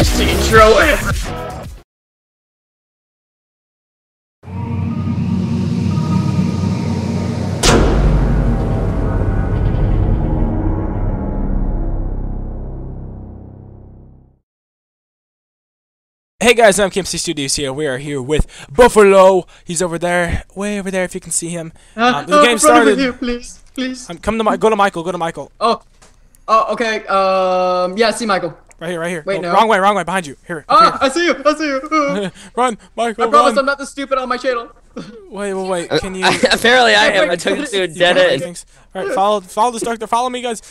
best intro ever. Hey guys, I'm KMC Studios here. We are here with Buffalo. He's over there, way over there. If you can see him. Um, the Uh, game in front started. You, please, please. Um, come to my. Go to Michael. Go to Michael. Oh, oh, okay. Um, yeah, see Michael. Right here. Right here. Wait, Oh, no. Wrong way. Wrong way. Behind you. Here. Ah, I see you. I see you. run, Michael. I promise run. I'm not the stupid on my channel. Wait, wait, wait. Uh, Can you? Apparently I am. I took wait, it to a dead end. All right, follow, follow this doctor. Follow me, guys.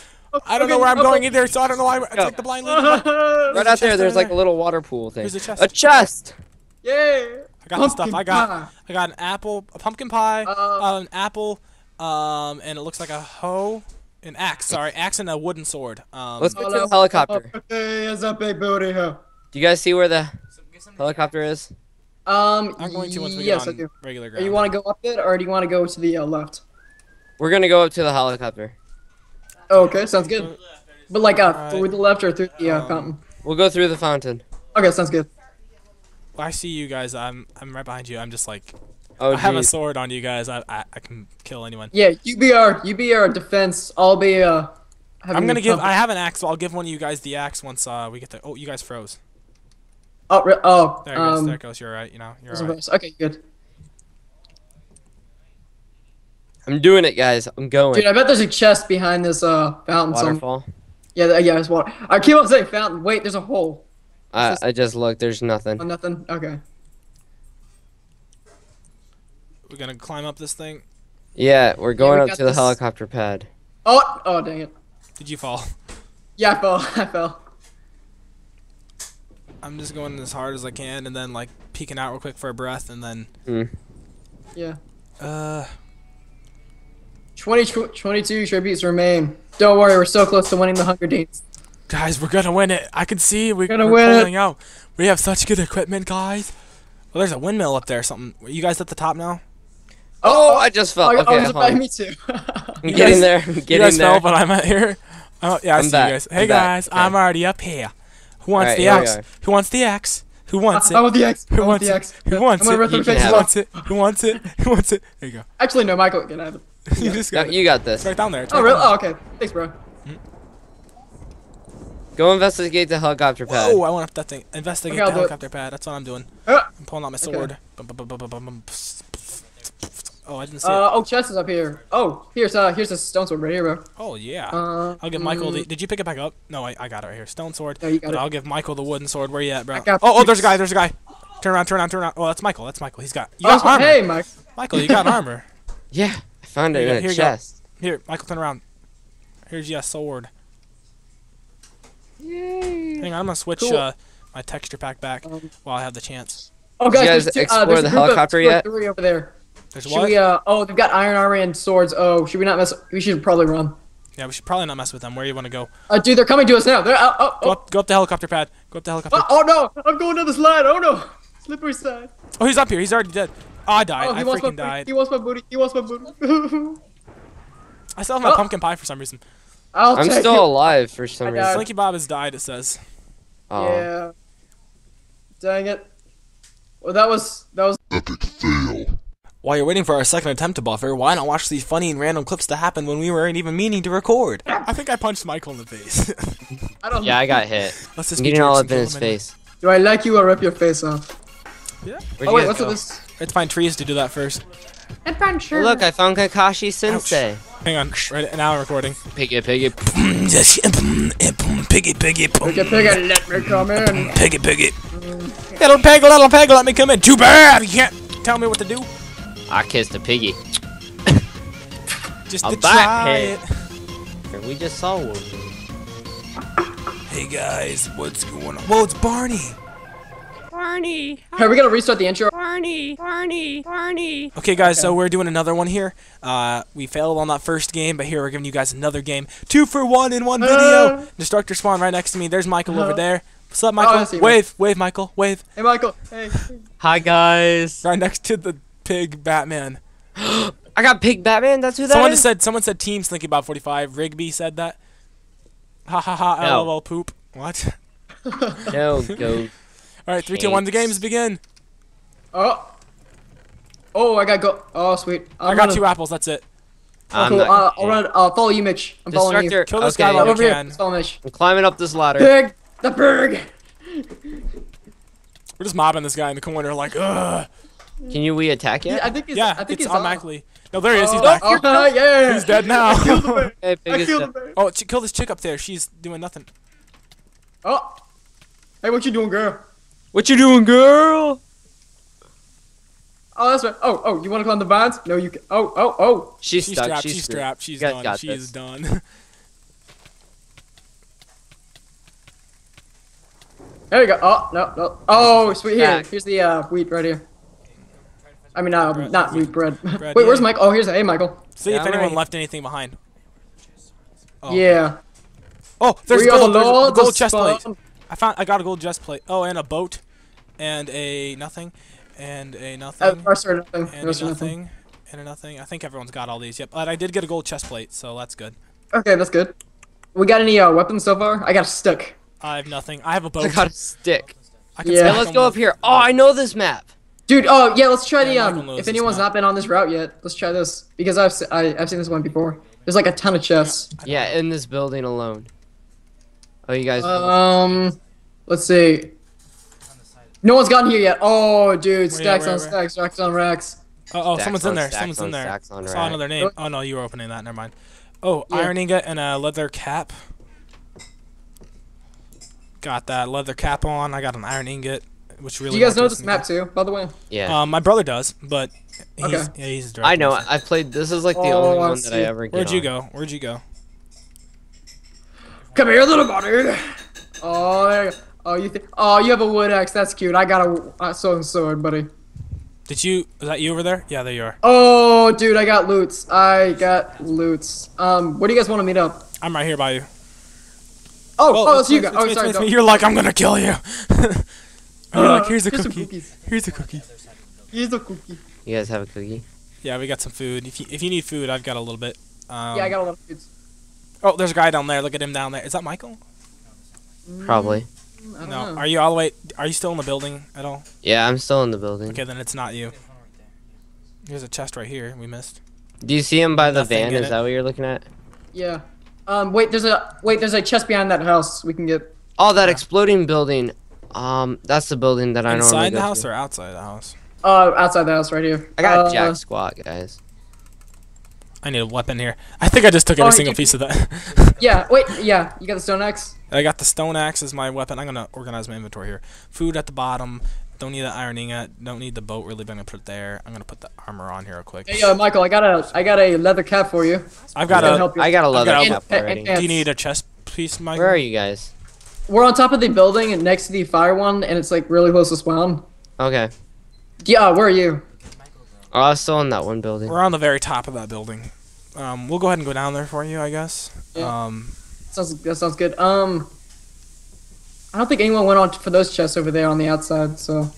I don't know where I'm okay. going either, so I don't know why. I Go. take the blind lead. Right Right out there, there's like a little water pool thing. There's a chest. A chest. Yay! I got the stuff. I got. pie. I got an apple, a pumpkin pie, Uh, an apple, um, and it looks like a hoe, an axe. Sorry, axe and a wooden sword. Um, Let's go to the helicopter. Okay, it's a big booty. Do you guys see where the helicopter is? Um, I'm going to once we yes, get I on do. regular Do ground. you want to go up it, or do you want to go to the uh, left? We're gonna go up to the helicopter. Oh, okay, sounds good. But like, uh, Alright. through the left or through the uh, Um, fountain? We'll go through the fountain. Okay, sounds good. I see you guys. I'm I'm right behind you. I'm just like Oh I have a sword on you guys. I I, I can kill anyone. Yeah, you be our, you be our defense. I'll be uh. I'm gonna give. I have an axe, so I'll give one of you guys the axe once uh we get there. Oh, you guys froze. Oh, oh, There it goes. um, There it goes. You're right. You know. You're right. verse. Okay, good. I'm doing it, guys. I'm going. Dude, I bet there's a chest behind this uh fountain. Some, Waterfall. yeah, yeah, there's water. I keep on saying fountain. Wait, there's a hole. I, I just looked. There's nothing. Oh, nothing. Okay. We're gonna climb up this thing. Yeah, we're going we up got to the helicopter pad. Oh, oh, dang it. Did you fall? Yeah, I fell. I fell. I'm just going as hard as I can, and then like peeking out real quick for a breath, and then Hmm. Yeah. uh 20, tw- 22 tributes remain. Don't worry, we're so close to winning the Hunger Games. guys, we're gonna win it. I can see we're, Gonna we're win it. pulling out. We have such good equipment, guys. Well, there's a windmill up there. or Something. Are you guys at the top now? Oh, I just fell. I, I was hold about me too. I'm You getting guys- there. I'm you getting guys there. fell, but I'm at here. Oh yeah, I I'm see back. you guys. Hey I'm guys, Okay. I'm already up here. Who wants Alright, the axe? Who wants the axe? Who wants it? I want the X. I Who wants the it? Who wants I'm gonna it? rip their You can faces have Who off. wants it? Who wants it? Who wants it? There you go. Actually, no, Michael can have it. you just got it. you got this. It's right down there. It's Oh, right really? Oh, okay. Thanks, bro. Go investigate the helicopter pad. Oh, I want up that thing. Investigate Okay, the do it. helicopter pad. That's what I'm doing. Uh, I'm pulling out my Okay. sword. Oh, I didn't see uh, it. oh, chest is up here. Oh, here's uh, here's a stone sword right here, bro. Oh yeah. Uh, I'll give Michael the. mm, Did you pick it back up? No, I, I got it right here. Stone sword. No, you got But it. I'll give Michael the wooden sword. Where you at, bro? I Oh, oh, there's a guy. There's a guy. Turn around. Turn around. Turn around. Oh, that's Michael. That's Michael. He's got. You Oh, got armor. hey, Mike. Michael, you got armor. Yeah, I found it Here you go, in here a you chest. Here, Michael, turn around. Here's your sword. Hang on, I'm gonna switch Cool. uh, my texture pack back Um, while I have the chance. Oh, guys, guys there's two, explore uh, there's the a group of helicopter two yet? Three over there. There's Should what? we? Uh, oh, they've got iron armor and swords. Oh, should we not mess? We should probably run. Yeah, we should probably not mess with them. Where you want to go? Uh, dude, they're coming to us now. They're oh, oh, Go oh, up, go up the helicopter pad. Go up the helicopter. oh, oh no! I'm going down the slide. Oh no! Slippery slide. Oh, he's up here. He's already dead. Oh, I died. Oh, I he wants my freaking booty. died. He wants my booty. He wants my booty. I still have my Oh. pumpkin pie for some reason. I'll I'm still it. alive for some reason. Slinky Bob has died. It says. Oh. Yeah. Dang it. Well, that was that was. While you're waiting for our second attempt to buffer, why not watch these funny and random clips that happened when we weren't even meaning to record? I think I punched Michael in the face. I don't. Yeah, I got hit. Let's just I'm getting all up in his face. Do I like you or rip your face off? Where'd Oh wait, what's go? this? Let's find trees to do that first. Adventure. Look, I found Kakashi Sensei. Hang on. Right now I'm recording. Piggy, piggy. Piggy, piggy, Piggy, piggy, let me come in. piggy, piggy. Little pig, little pig, let me come in. Too bad you can't tell me what to do. I kissed a piggy. Just A to bat try hit. it. We just saw one. Hey guys, what's going on? Whoa, it's Barney. Barney, Are we gonna restart the intro? Barney, Barney, Barney. Okay, guys, so we're doing another one here. Uh, we failed on that first game, but here we're giving you guys another game. Two for one in one video. Uh. Destructor spawn right next to me. There's Michael over Uh. there. What's up, Michael? see you. wave, wave, Michael, wave. Hey, Michael. Hey. Hi guys. Right next to the pig Batman. I got Pig Batman. That's who that Someone is? just said, someone said Team Slinky Bob 45. Rigby said that. Ha ha ha, No. lol poop. What? No, go. All right, three, two, one. The games begin. Oh. Oh, I got go. Oh, sweet. I I'm got running. two apples. That's it. Oh, I'm cool. not Uh, gonna I'll run. I'll follow you, Mitch. I'm following you. Destructor. Kill this okay, guy while Over we here. can. Just follow Mitch. I'm climbing up this ladder. Pig. The pig. We're just mobbing this guy in the corner, like, ugh. Can you we attack Yeah, yet? I think he's. Yeah, I think it's he's automatically. No, there he is. He's Oh, back. oh, yeah. He's dead now. Hey, pig I killed the pig. oh, kill this chick up there. She's doing nothing. Oh. Hey, what you doing, girl? What you doing, girl? Oh, that's right. Oh, oh, you want to climb the vines? No, you can. Oh, oh, oh. She's, She's stuck. strapped. She's, She's strapped. She's You guys done. got She this. is done. There you go. Oh, no, no. Oh, sweet. Here, here's the uh, wheat right here. I mean, uh, Bread. not wheat bread. Bread, Wait, where's yeah. Mike? Oh, here's hey, Michael. See Yeah, if anyone right. left anything behind. Oh. Yeah. Oh, there's we gold. There's a gold of chest plate. I found. I got a gold chest plate. Oh, and a boat, and a nothing, and a Uh, nothing, or sorry, nothing. and No, a nothing. nothing, and a nothing. I think everyone's got all these. Yep. But I did get a gold chest plate, so that's good. Okay, that's good. We got any uh, weapons so far? I got a stick. I have nothing. I have a boat. I got a stick. I can Yeah. Hey, let's go up here. Oh, I know this map. Dude, oh yeah, let's try Yeah, the um. If anyone's map. not been on this route yet, let's try this because I've se- I, I've seen this one before. There's like a ton of chests. Yeah, in this building alone. Oh, you guys. Um, let's see. No one's gotten here yet. Oh, dude, stacks where, on where? stacks, racks on racks. Oh, oh Stacks someone's in there. Someone's in there. stacks on Saw another name. Oh no, you were opening that. Never mind. Oh, Yeah. iron ingot and a leather cap. Got that leather cap on. I got an iron ingot, which really. Do you guys know this map too? By the way. yeah. Um, my brother does, but he's Okay. yeah, he's. I know. directing us. I played. This is like the Oh, only I one that I ever get Where'd you on. go? Where'd you go? Come here, little buddy. Oh, there you go. Oh, you think? Oh, you have a wood axe. That's cute. I got a uh, stone sword, buddy. Did you? Is that you over there? Yeah, there you are. Oh, dude, I got loots. I got loots. Um, where do you guys want to meet up? I'm right here by you. Oh, Well, oh, it's it's you guys. Oh, sorry. it's go. me. You're like, I'm gonna kill you. You're like, here's a Here's cookie. cookies. Here's a cookie. Here's a cookie. You guys have a cookie? Yeah, we got some food. If you if you need food, I've got a little bit. Um, yeah, I got a lot of foods. Oh, there's a guy down there. Look at him down there. Is that Michael? Probably. No. know. Are you all the way? Are you still in the building at all? Yeah, I'm still in the building. Okay, then it's not you. There's a chest right here. We missed. Do you see him by the Nothing van? Is it. that what you're looking at? Yeah. Um, wait, there's a wait, there's a chest behind that house we can get. Oh, that exploding building. Um, that's the building that I normally Inside go the house to. or outside the house? Uh, outside the house right here. I got uh, Jack Squat, guys. I need a weapon here. I think I just took every Oh, single you- piece of that. Yeah, wait, yeah, you got the stone axe. I got the stone axe as my weapon. I'm gonna organize my inventory here. Food at the bottom. Don't need the iron ingot. Don't need the boat really, but I'm gonna put it there. I'm gonna put the armor on here real quick. Hey, uh, Michael, I got a I got a leather cap for you. I've got That'll a. help you. I got a leather got cap And- and- already. Do you need a chest piece, Michael? Where are you guys? We're on top of the building and next to the fire one, and it's like really close to spawn. Okay. Yeah, where are you? Oh, I was still in that one building. We're on the very top of that building. Um, we'll go ahead and go down there for you, I guess. Yeah. Um, Sounds that sounds good. Um, I don't think anyone went on for those chests over there on the outside. So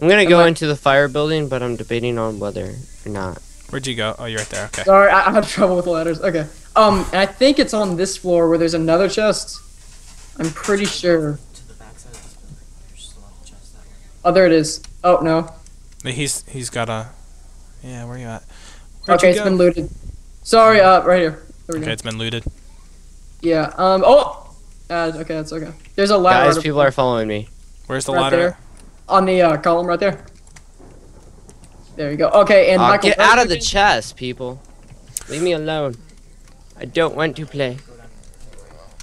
I'm gonna go like- into the fire building, but I'm debating on whether or not. where'd you go? Oh, you're right there. Okay. sorry, I, I had trouble with the letters. Okay. Um, and I think it's on this floor where there's another chest. I'm pretty sure. Oh, there it is. Oh no. He's he's got a. Yeah, where you at? Where'd okay, you it's go? been looted. Sorry. Uh, right here. There we Okay, go. it's been looted. Yeah. Um. Oh. Uh, okay, that's okay. There's a ladder Guys, people are following me. Where's the right ladder? there on the uh, column right there. There you go. Okay, and Aw, Michael, get out of the chest, people. Leave me alone. I don't want to play.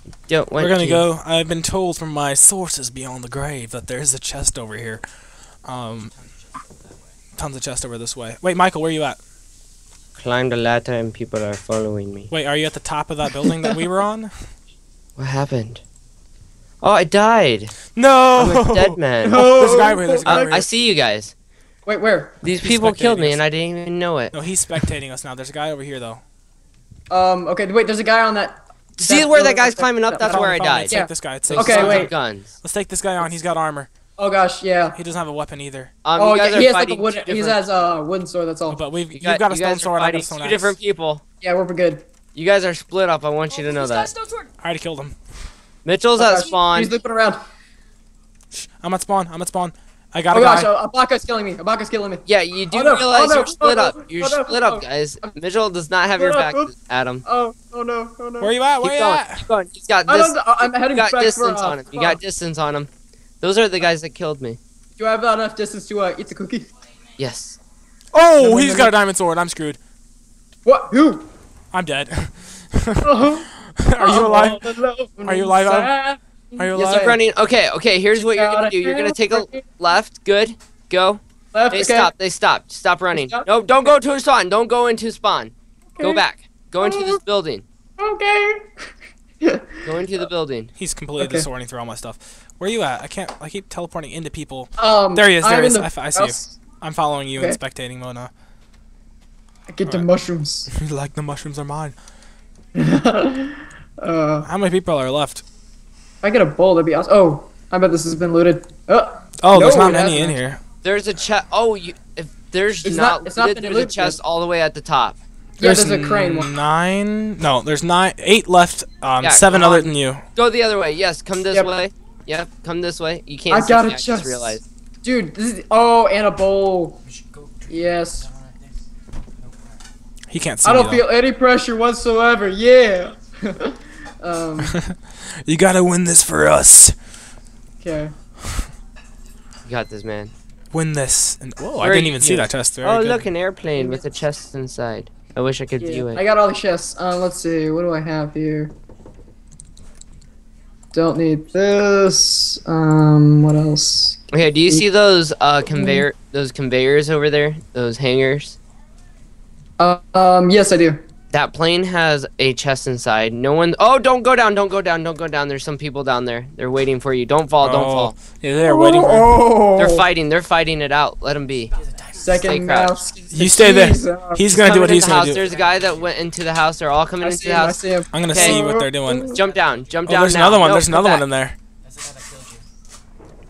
I don't want We're gonna to. go. I've been told from my sources beyond the grave that there's a chest over here. Um, tons of chest over this way. Wait, Michael, where are you at? Climb the ladder and people are following me. Wait, are you at the top of that building that we were on? What happened? Oh, I died. No. I'm a dead man. No. There's a guy over here. There's a guy I, over I here. see you guys. Wait, where? These He's people killed me us. and I didn't even know it. No, he's spectating us now. There's a guy over here though. Um. Okay. Wait. There's a guy on that. See where that building- guy's climbing up? That's Follow where me, I follow me. died. Let's Yeah. take this guy. Let's take Okay, this wait. Guns. Let's take this guy on. He's got armor. Oh gosh. Yeah. He doesn't have a weapon either. Um, oh yeah. He has like a fighting wood. two He has a wooden sword. That's all. But we've you you've got, got a you stone sword. I got a fighting stone two different people. Yeah, we're good. You guys are split up. I want you to know that. I already killed him. Mitchell's Oh, at spawn. He's looping around. I'm at spawn. I'm at spawn. I got Oh a gosh, guy. uh, Abaka's killing me. Abaka's killing me. Yeah, you do Oh, no. realize Oh, no. you're split Oh, no. up. You're Oh, no. split up, Oh. guys. Mitchell does not have your Split back, up. Adam. Oh, oh no, oh no. Where you at? Keep Where you going. at? Keep going. He's got I this. don't, I'm You heading got back distance for, uh, on him. You got distance on him. Those are the guys that killed me. Do I have enough distance to uh, eat the cookie? Yes. Oh, No, no, he's no, got no. a diamond sword. I'm screwed. What? Who? I'm dead. Oh, Are you alive? Are Are you alive, Adam? Are you Yes, alive? I- Running. Okay, okay. Here's what you're gonna do. You're gonna take a left. Good. Go. Left, They okay. stopped. They stopped. Stop running. stopped? No, don't go to spawn. Don't go into spawn. Go back. Go into this Oh. building. Okay. Go into the building. He's completely Okay. disorienting through all my stuff. Where are you at? I can't. I keep teleporting into people. um, There he is, there I'm he is. the I f- I see you. I'm following you and spectating Mona. I get the Alright. mushrooms. like the mushrooms are mine. uh, How many people are left? If I get a bowl, that'd be awesome. Oh, I bet this has been looted. Oh, Oh, there's not it many in here. There's a chest. Oh, you. If there's It's not, not- it's not looted, been there's a looted. chest all the way at the top. yeah, there's a crane one. Nine. No, there's nine. Eight left. Um, Yeah, seven other on. than you. Go the other way. Yes, come this Yep. way. Yep, come this way. You can't. I see got me, a just chest. realized. Dude, this is oh, and a bowl. Yes. He can't see I don't me, though. feel any pressure whatsoever. Yeah. um. You gotta win this for us. Okay. You got this, man. Win this. And, whoa, I didn't you even see that chest. Very oh, good. look, an airplane with a chest inside. I wish I could view it. I got all the chests. Uh, let's see. What do I have here? Don't need this. Um, what else? Okay, do you see those uh conveyor those conveyors over there? Those hangers? Uh, um, yes, I do. That plane has a chest inside. No one. Oh, don't go down! Don't go down! Don't go down! There's some people down there. They're waiting for you. Don't fall! Don't Oh, fall! Yeah, they're waiting for Oh, They're fighting. They're fighting it out. Let them be. Second crouched. mouse. You stay there. Jeez, uh, He's gonna do what he's gonna house. do. There's a guy that went into the house. They're all coming I into the house. I am gonna Okay. see what they're doing. Jump down. Jump Oh, down. there's now. another one. No, there's another back. one in there.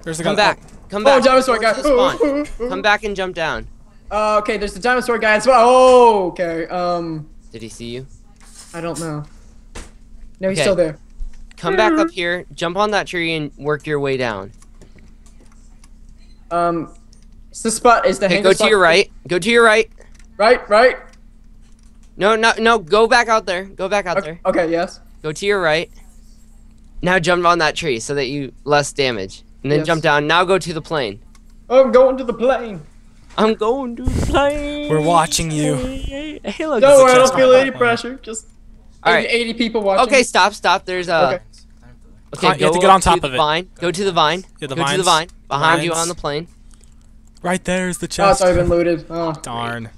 There's the Come guy. back. Come Oh, back. dinosaur Go guy. to the spawn. Come back and jump down. Uh, okay, there's the dinosaur guy as well. Oh, okay. Um, Did he see you? I don't know. No, he's Okay. still there. Come back up here. Jump on that tree and work your way down. Um, it's the spot. Is the Okay, go to your right. Go to your right. Right, right. No, no, no. Go back out there. Go back out Okay, there. okay, yes. Go to your right. Now jump on that tree so that you less damage. And then Yes. jump down. Now go to the plane. Oh, I'm going to the plane. I'm going to the plane. We're watching you. Hey, look. No, There's a I chest don't feel any pressure. Just All 80, people watching. Okay, stop, stop. There's a. Okay. Okay, Uh, you have to go get on top the of it. Vine. Go to the vine. Yeah, the go to the vines. vine. Behind you on the plane. Right there's the chest. Oh, it's chest. already been looted. Oh. Darn.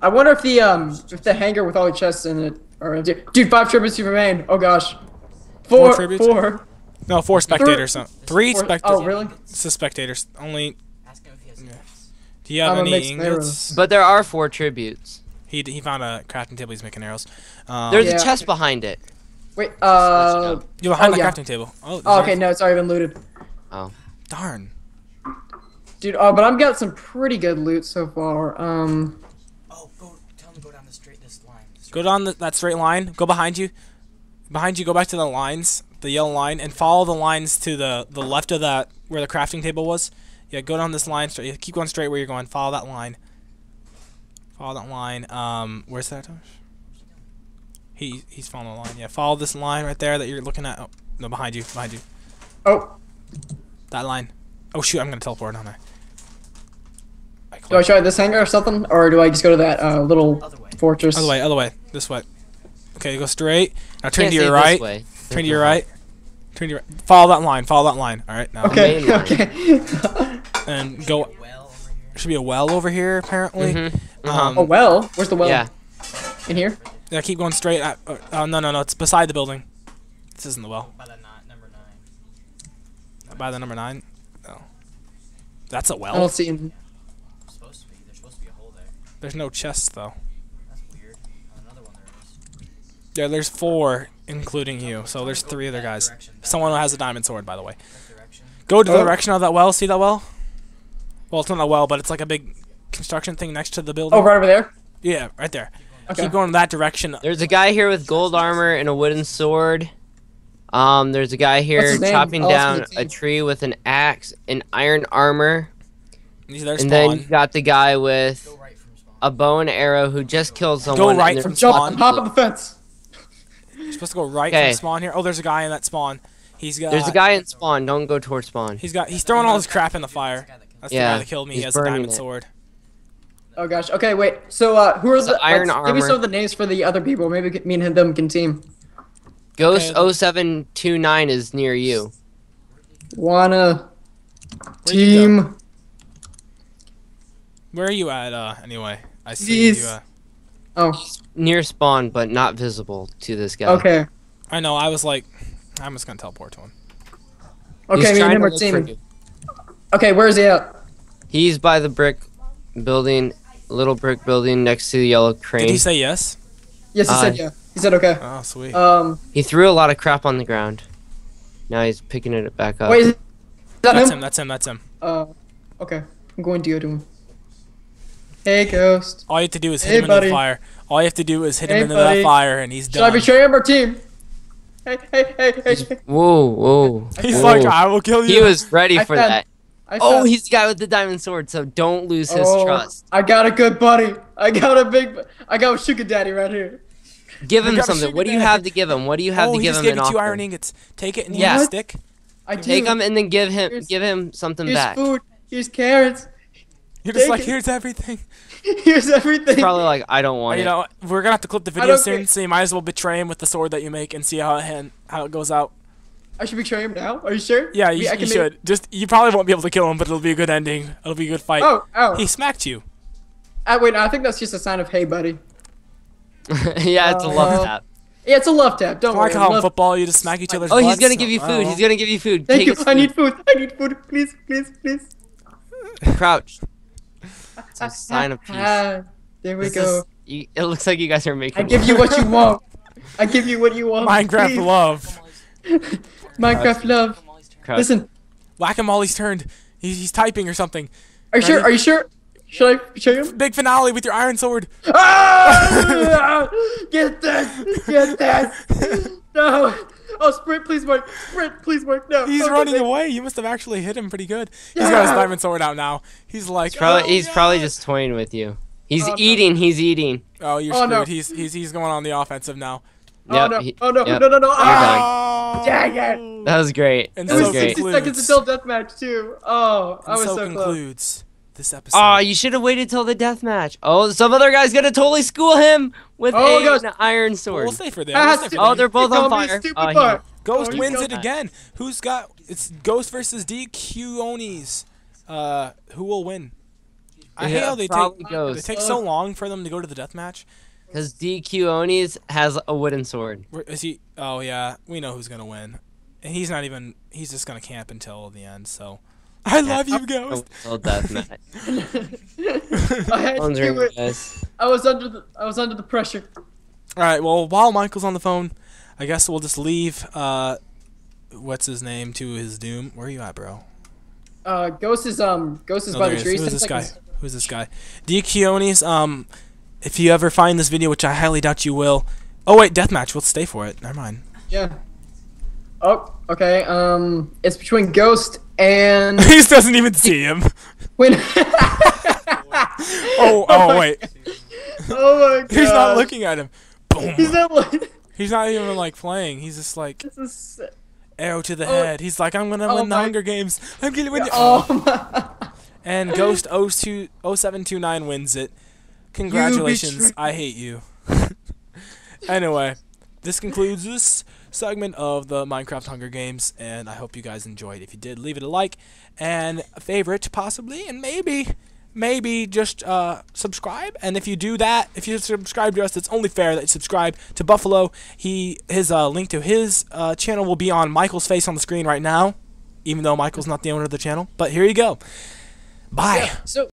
I wonder if the um if the hangar with all the chests in it are empty. Dude, five tributes you remain. Oh gosh. Four. Four tributes? Four. No, four spectators. so- Three four- spectators. Oh, really? It's the spectators. Only. Do you have I'm any arrows. ingots? But there are four tributes. He, he found a crafting table. He's making arrows. Um, There's Yeah. a chest behind it. Wait. Uh. you're behind oh, the yeah. crafting table. Oh, Oh, okay. No, it's already been looted. Oh, darn. Dude. Oh, but I've got some pretty good loot so far. Um. Oh, go tell him go down the straight this line. This Go down the, that straight line. Go behind you. Behind you, go back to the lines, the yellow line, and follow the lines to the, the left of that where the crafting table was. Yeah, go down this line straight. yeah, Keep going straight where you're going. Follow that line. Follow that line. Um, where's that? He he's following the line. Yeah, follow this line right there that you're looking at. Oh, no, behind you, behind you. Oh. That line. Oh shoot, I'm gonna teleport on there. I Do I clicked. try this hangar or something, or do I just go to that uh, little Other way. fortress? Other way, other way. This way. Okay, go straight. Now turn to your right. Turn to your right. Turn to your right. Follow that line. Follow that line. All right, now. Okay. Okay. And go. Well. Should be a well over here apparently. Mhm. Um, Uh-huh. oh well. Where's the well? Yeah. In here. Yeah, keep going straight. At, uh, oh no no no! It's beside the building. This isn't the well. By the knot, number nine. By the number nine. Oh. That's a well. don't see. him. It's supposed to be. There's supposed to be a hole there. There's no chest though. That's weird. On another one there is. Yeah, there's four, including you. So there's three other guys. Someone who has a diamond sword, by the way. Go to the Oh. direction of that well. See that well? Well, it's not a well, but it's like a big construction thing next to the building. Oh, right over there. Yeah, right there. Okay. Keep going that direction. There's a guy here with gold armor and a wooden sword. Um, there's a guy here chopping Oh, down a tree with an axe, an iron armor, He's there and spawn. then you got the guy with right a bow and arrow who just killed someone. and right they're- from Jump, Spawn. hop on the fence. You're supposed to go right Okay. from spawn here. Oh, there's a guy in that spawn. He's got. There's a guy in spawn. Don't go towards spawn. He's got. He's throwing all his crap in the fire. Guy that can- That's Yeah, the guy that killed me. He he's has a burning diamond it. sword. Oh gosh. Okay, wait. So uh, who are It's the the iron let's- Give me some of the names for the other people. Maybe me and them can team. Ghost Okay. 0729 is near you. Wanna Where'd you team? Where are you at? Uh, anyway, I see These- you. Uh, Oh, Near spawn, but not visible to this guy. okay. I know. I was like, I'm just gonna teleport to him. He's Okay, me and him are look for teaming. You. Okay, where's he at? He's by the brick building, little brick building next to the yellow crane. Did he say yes? Yes, he Uh, said yeah. He said okay. Oh, sweet. Um, He threw a lot of crap on the ground. Now he's picking it back up. wait, is that that's him? him. That's him. That's him. Uh, okay. I'm going to go to him. Hey, Ghost. All you have to do is hit Hey, him into buddy. the fire. All you have to do is hit Hey, him into buddy. that fire, and he's Should I done. betray him or team? Hey, hey, hey, hey. hey. Whoa, whoa. He's whoa. like, I will kill you. He was ready I for that. I Oh, found- he's the guy with the diamond sword, so don't lose his Oh, trust. I got a good buddy. I got a big. I got a sugar daddy right here. Give him something. What do you daddy. have to give him? What do you have oh, to he give just him gave in you two iron ingots. Take it and Yeah. use a What? stick. I do. Take him and then give him Here's- give him something Here's back. food. Here's carrots. You're just like, it. here's everything. Here's everything. Probably like I don't Oh, want you it. know, we're gonna have to clip the video soon, care. so you might as well betray him with the sword that you make and see how it hand, how it goes out. I should be betray him now. Are you sure? Yeah, you, I you can make- should. Just you probably won't be able to kill him, but it'll be a good ending. It'll be a good fight. Oh, oh. He smacked you. Uh, wait, no, I think that's just a sign of hey, buddy. yeah, it's a Uh, love tap. Yeah, it's a love tap. Don't It's like worry. how in love- football you just smack each other's Oh, he's gonna give you food. don't He's gonna give you food. Thank Take you. his I need food. food. I need food. Please, please, please. Crouch. It's a sign of peace. Ah, there we This go. is- you, it looks like you guys are making. I give you what you want. I give you what you want. Minecraft Please. love. Minecraft love. Crouch. Listen, Whack him while he's turned. He's, he's typing or something. are you sure? Are you sure? Should I show him? Big finale with your iron sword. Ah! Get this! Get this! No! Oh, sprint, please work! Sprint, please work! No! He's don't running get me. away. You must have actually hit him pretty good. He's got his diamond sword out now. He's like, Probably, oh, he's probably just toying with you. He's Oh, no. eating. He's eating. Oh, you're Oh, screwed. no. He's he's he's going on the offensive now. Oh no! he- oh no! yep. No! No! No! done. Oh, Dang it. That was great. And It That was was so great. 60 seconds until deathmatch too. Oh, I And was so, so, close. this episode. Oh, you should have waited till the death match. Oh, some other guy's gonna totally school him with Oh, a, gosh. an iron sword. we'll stay for there. Ah, We'll stay for stu- Oh, they're both on called me a fire. stupid Oh, he- Ghost Oh, wins go- it again. Who's got? It's Ghost versus DQ Onis. Uh, who will win? I hate how they take Ghost. they take so long for them to go to the death match. Because DQ Onis has a wooden sword. Where is he? Oh yeah, we know who's gonna win. And he's not even. He's just gonna camp until the end. So, I love you, Ghost. Until death match. I had to do it. guys. I was under the. I was under the pressure. All right. Well, while Michael's on the phone, I guess we'll just leave. Uh, what's his name to his doom. Where are you at, bro? Uh, Ghost is um. Ghost is Oh, by there the he is. tree. Who's this guy? Who's this guy? DQonis, um, if you ever find this video, which I highly doubt you will. Oh wait, deathmatch. We'll stay for it. Never mind. Yeah. Oh, okay. Um, it's between Ghost and he just doesn't even see him. when. Oh, oh wait. Oh my god. He's not looking at him. Boom. He's not. He's not even like playing. He's just like This is. arrow to the Oh. head. He's like, I'm gonna Oh win the Hunger Games. I'm gonna win. The- Oh my. And Ghost 02 0729 wins it. Congratulations. betrayed- I hate you. anyway, this concludes this segment of the Minecraft Hunger Games, and I hope you guys enjoyed. If you did, leave it a like and a favorite, possibly, and maybe, maybe just uh, subscribe. And if you do that, if you subscribe to us, it's only fair that you subscribe to Buffalo. He his uh, link to his uh, channel will be on Michael's face on the screen right now, even though Michael's not the owner of the channel. But here you go. Bye. So